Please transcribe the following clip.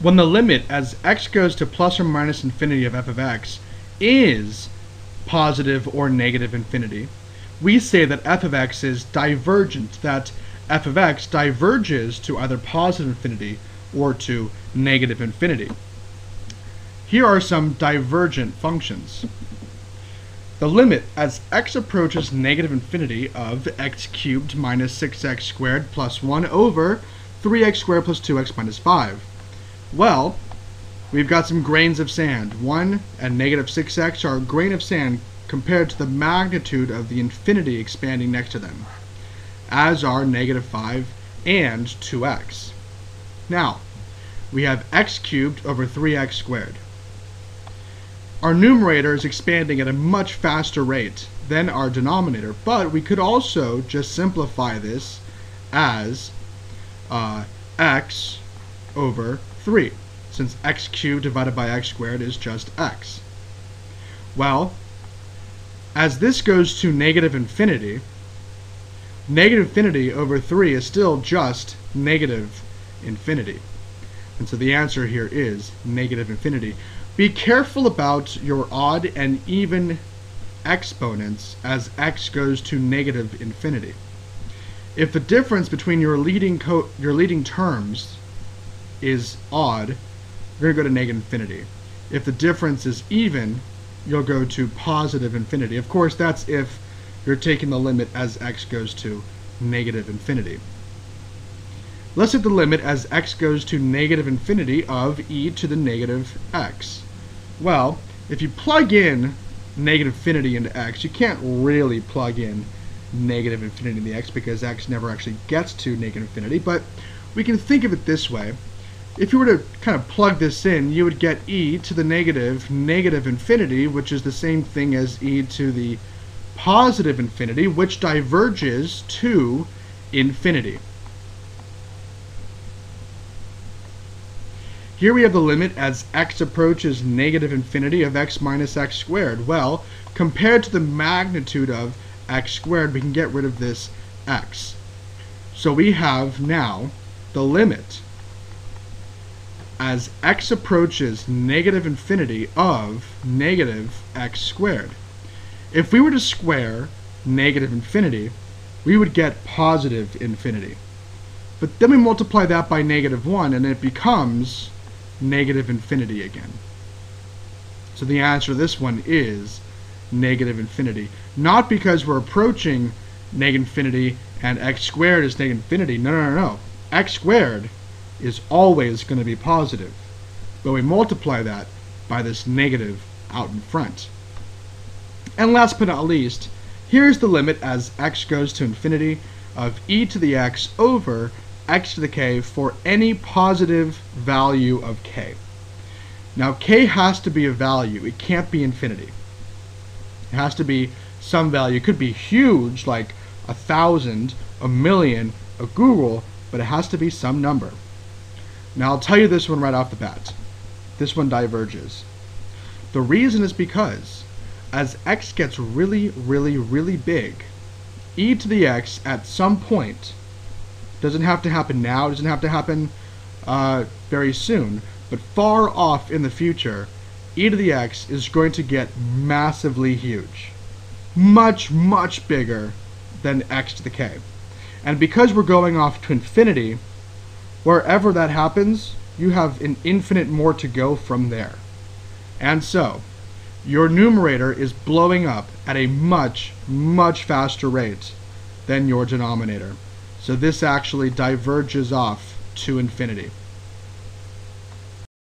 when the limit as x goes to plus or minus infinity of f of x is positive or negative infinity, we say that f of x is divergent, that f of x diverges to either positive infinity or to negative infinity. Here are some divergent functions. The limit as x approaches negative infinity of x cubed minus 6x squared plus 1 over 3x squared plus 2x minus 5. Well, we've got some grains of sand. 1 and negative 6x are a grain of sand compared to the magnitude of the infinity expanding next to them, as are negative 5 and 2x. Now, we have x cubed over 3x squared. Our numerator is expanding at a much faster rate than our denominator, but we could also just simplify this as uh, x over 3, since x cubed divided by x squared is just x. Well, as this goes to negative infinity, negative infinity over 3 is still just negative infinity. And so the answer here is negative infinity. Be careful about your odd and even exponents as x goes to negative infinity. If the difference between your leading your leading terms is odd, you're going to go to negative infinity. If the difference is even, you'll go to positive infinity. Of course, that's if you're taking the limit as x goes to negative infinity. Let's set the limit as x goes to negative infinity of e to the negative x. Well, if you plug in negative infinity into x, you can't really plug in negative infinity into x because x never actually gets to negative infinity, but we can think of it this way if you were to kind of plug this in, you would get e to the negative negative infinity, which is the same thing as e to the positive infinity, which diverges to infinity. Here we have the limit as x approaches negative infinity of x minus x squared. Well, compared to the magnitude of x squared, we can get rid of this x. So we have now the limit as x approaches negative infinity of negative x squared. If we were to square negative infinity, we would get positive infinity. But then we multiply that by negative 1 and it becomes negative infinity again. So the answer to this one is negative infinity. Not because we're approaching negative infinity and x squared is negative infinity. No, no, no, no. x squared is always going to be positive. But we multiply that by this negative out in front. And last but not least, here's the limit as x goes to infinity of e to the x over x to the k for any positive value of k. Now k has to be a value, it can't be infinity. It has to be some value. It could be huge, like a thousand, a million, a googol, but it has to be some number. Now I'll tell you this one right off the bat. This one diverges. The reason is because as x gets really, really, really big, e to the x at some point, doesn't have to happen now, doesn't have to happen uh, very soon, but far off in the future, e to the x is going to get massively huge. Much, much bigger than x to the k. And because we're going off to infinity, Wherever that happens, you have an infinite more to go from there. And so, your numerator is blowing up at a much, much faster rate than your denominator. So this actually diverges off to infinity.